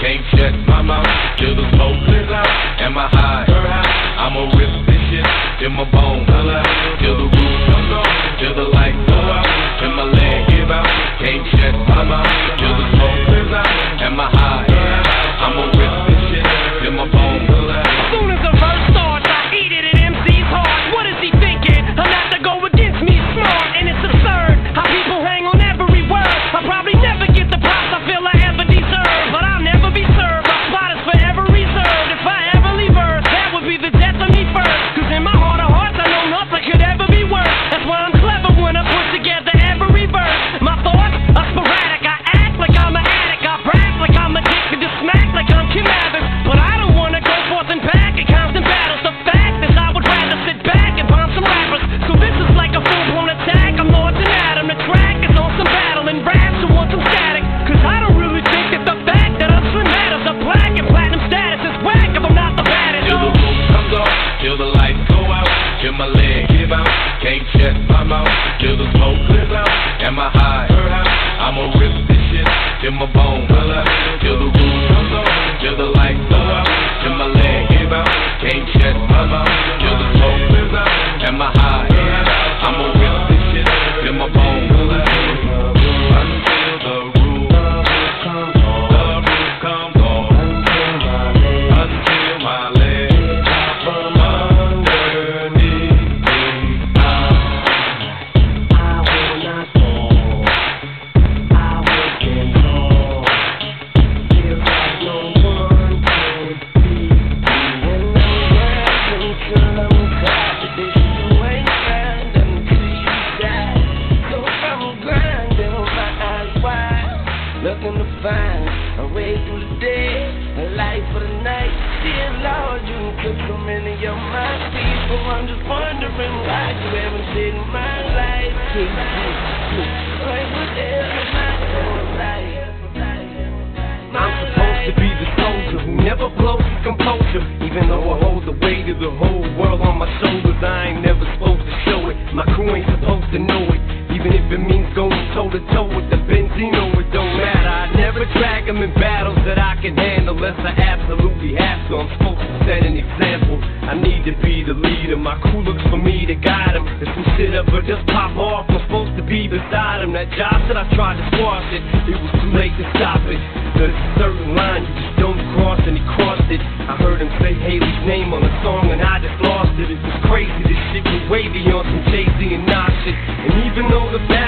Can't shut my mouth till the smoke is out. And my eyes. I'ma rip this shit till my bones pull out. Till the roof comes on, till the lights go out. Till my leg give out. Can't shut my mouth till the smoke is out. And my eyes. I'ma for through the day, a life for the night. Dear Lord, you put so many of my people. I'm just wondering why you haven't seen my life. Why would the hell I'm supposed to be the soldier who never blows his composure. Even though I hold the weight of the whole world on my shoulders, I ain't never supposed to show it. My crew ain't supposed to know it. Even if it means going toe to toe with the Benzino, it don't matter. I never drag him in battle can handle unless I absolutely have to. I'm supposed to set an example. I need to be the leader. My crew looks for me to guide them. If some shit ever just pop off, I'm supposed to be beside them. That job that I tried to squash it, it was too late to stop it. There's a certain line you just don't cross, and he crossed it. I heard him say Hailie's name on a song, and I just lost it. It was crazy. This shit was way beyond some Jay Z and Nas shit. And even though the fact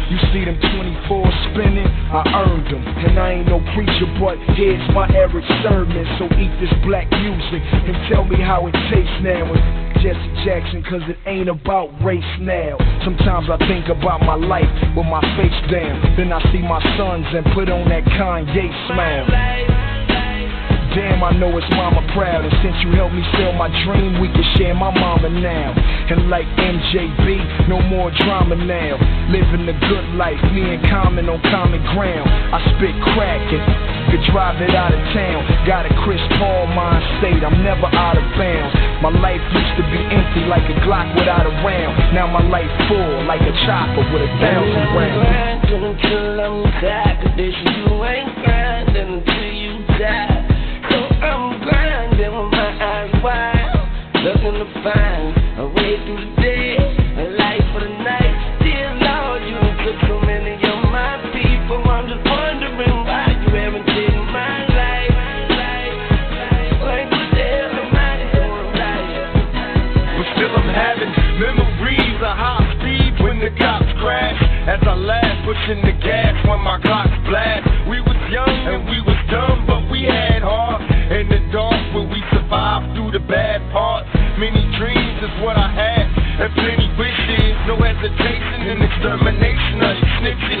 You see them 24 spinning, I earned them. And I ain't no preacher, but here's my Erick sermon. So eat this black music and tell me how it tastes now. It's Jesse Jackson, cause it ain't about race now. Sometimes I think about my life with my face down. Then I see my sons and put on that Kanye smile. Damn, I know it's mama proud. And since you helped me sell my dream, we can share my mama now. And like MJB, no more drama now. Living the good life, me and Common on common ground. I spit crack and could drive it out of town. Got a Chris Paul mind state, I'm never out of bounds. My life used to be empty like a Glock without a round. Now my life full like a chopper with a thousand rounds. Until I'm tired, cause you ain't pushing the gas when my clocks blast. We was young and we was dumb, but we had heart. In the dark, but we survived through the bad parts. Many dreams is what I had, and plenty wishes. No hesitation and extermination of these snitches.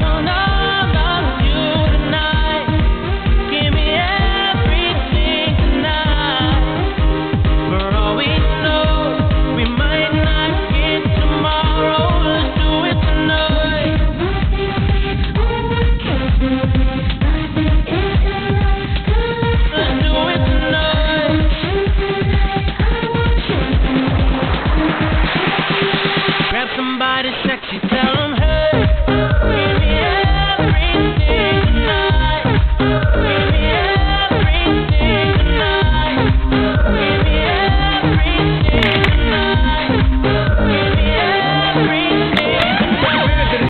She tells